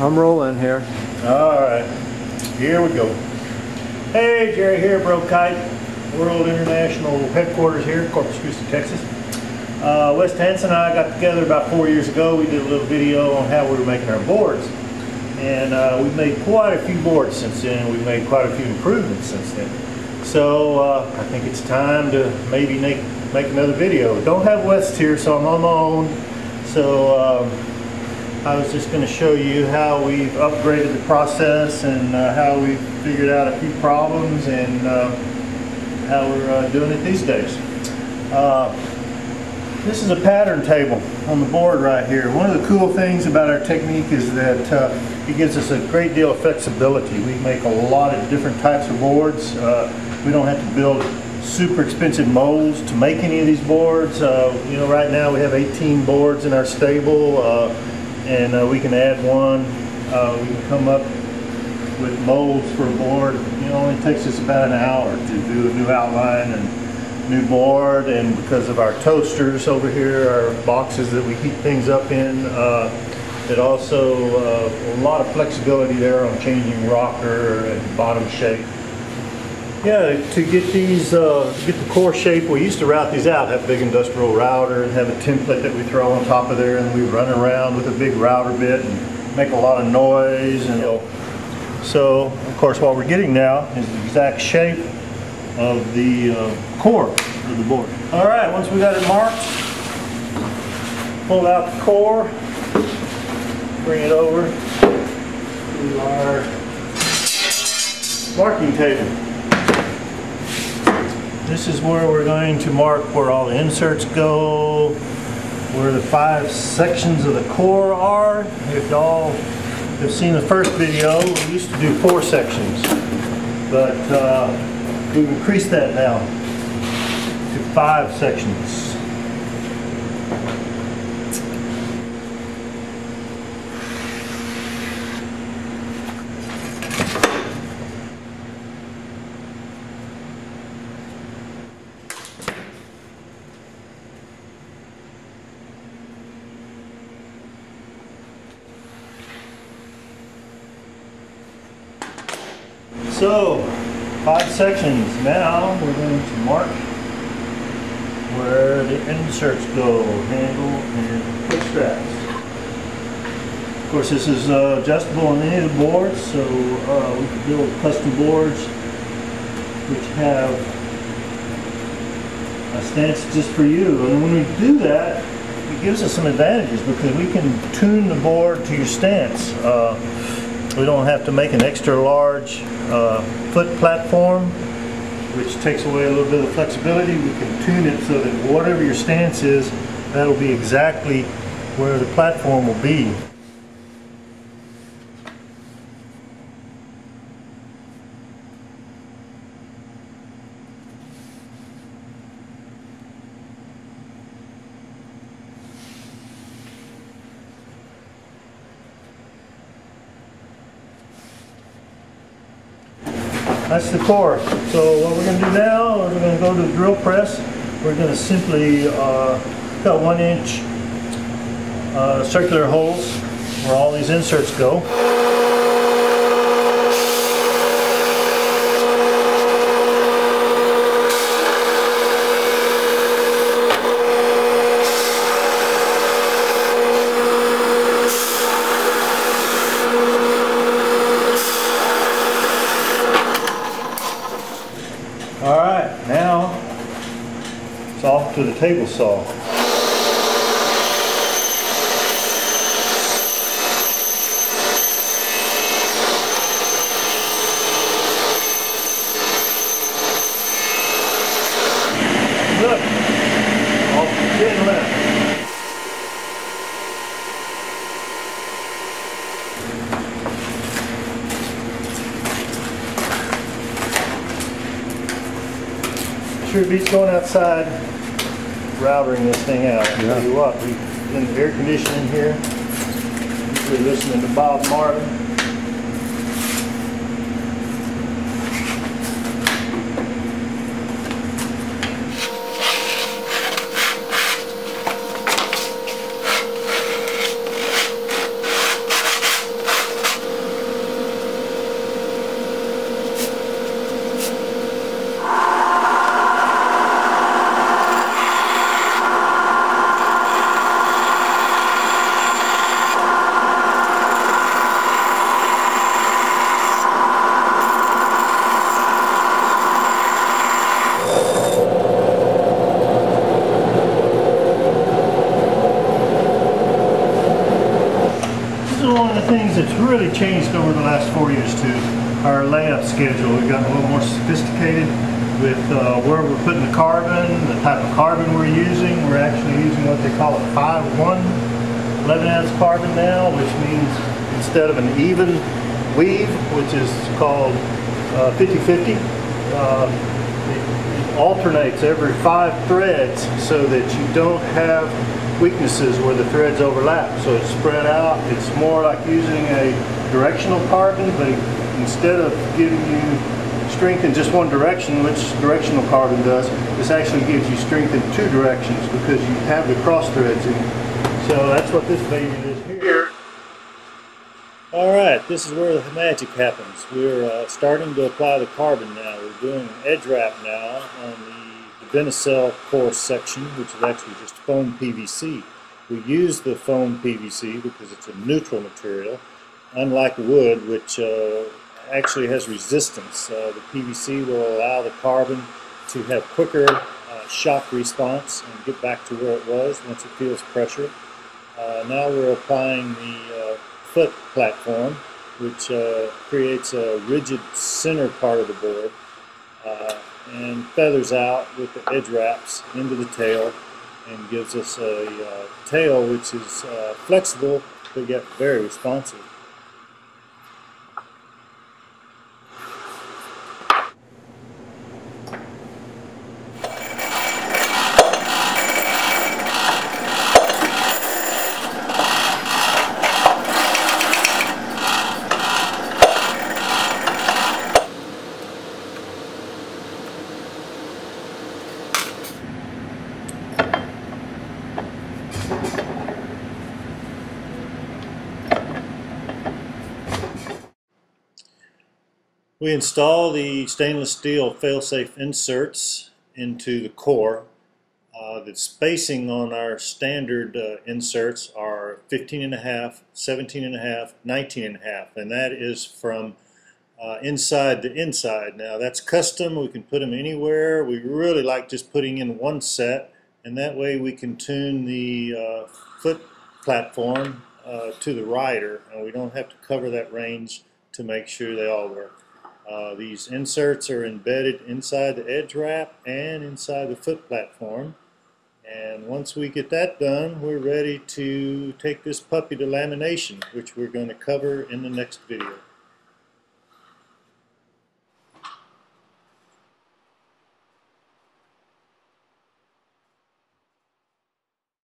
I'm rolling here. All right, here we go. Hey, Jerry here, BROKITE, World International Headquarters here, Corpus Christi, Texas. Uh, West Hansen and I got together about four years ago. We did a little video on how we were making our boards. And uh, we've made quite a few boards since then. We've made quite a few improvements since then. So uh, I think it's time to maybe make, make another video. Don't have West here, so I'm on my own. So um, I was just going to show you how we've upgraded the process and uh, how we've figured out a few problems and uh, how we're uh, doing it these days. Uh, this is a pattern table on the board right here. One of the cool things about our technique is that uh, it gives us a great deal of flexibility. We make a lot of different types of boards. Uh, we don't have to build super expensive molds to make any of these boards. you know, right now we have 18 boards in our stable and uh, we can add one. Uh, we can come up with molds for a board. It only takes us about an hour to do a new outline and new board. And because of our toasters over here, our boxes that we heat things up in, uh, it also uh, a lot of flexibility there on changing rocker and bottom shape. Yeah, to get these, uh, get core shape, we used to route these out, have a big industrial router and have a template that we throw on top of there and we run around with a big router bit and make a lot of noise. and So, of course, what we're getting now is the exact shape of the uh, core of the board. All right, once we got it marked, pull out the core, bring it over to our marking table. This is where we're going to mark where all the inserts go, where the five sections of the core are. If y'all have seen the first video, we used to do four sections, but uh, we've increased that now to five sections. So, five sections. Now we're going to mark where the inserts go, handle and push straps. Of course, this is uh, adjustable on any of the boards, so uh, we can build custom boards which have a stance just for you. And when we do that, it gives us some advantages because we can tune the board to your stance. Uh, we don't have to make an extra large uh, foot platform, which takes away a little bit of flexibility. We can tune it so that whatever your stance is, that'll be exactly where the platform will be. That's the core. So what we're going to do now is we're going to go to the drill press. We're going to simply uh, cut one inch uh, circular holes where all these inserts go. to the table saw. Look, off the pin left. Sure beats going outside routering this thing out. I tell you what, we in the air conditioning here. Usually listening to Bob Marley. that's really changed over the last four years too, our layout schedule. We've gotten a little more sophisticated with uh, where we're putting the carbon, the type of carbon we're using. We're actually using what they call a 5-1 11 ounce carbon now, which means instead of an even weave, which is called 50-50, uh, it, it alternates every five threads so that you don't have weaknesses where the threads overlap. So it's spread out. It's more like using a directional carbon, but instead of giving you strength in just one direction, which directional carbon does, this actually gives you strength in two directions because you have the cross threads in. So that's what this baby is here. All right, this is where the magic happens. We're uh, starting to apply the carbon now. We're doing edge wrap now on the Divinycell core section, which is actually just foam PVC. We use the foam PVC because it's a neutral material, unlike wood, which uh, actually has resistance. Uh, the PVC will allow the carbon to have quicker uh, shock response and get back to where it was once it feels pressure. Uh, now we're applying the uh, foot platform, which uh, creates a rigid center part of the board uh, and feathers out with the edge wraps into the tail and gives us a uh, tail which is uh, flexible but yet very responsive. We install the stainless steel fail-safe inserts into the core. Uh, the spacing on our standard uh, inserts are 15 and a half, 17 and a half, 19 and a half, and that is from uh, inside to inside. Now that's custom, we can put them anywhere. We really like just putting in one set, and that way we can tune the uh, foot platform uh, to the rider, and we don't have to cover that range to make sure they all work. Uh, these inserts are embedded inside the edge wrap and inside the foot platform. And once we get that done, we're ready to take this puppy to lamination, which we're going to cover in the next video.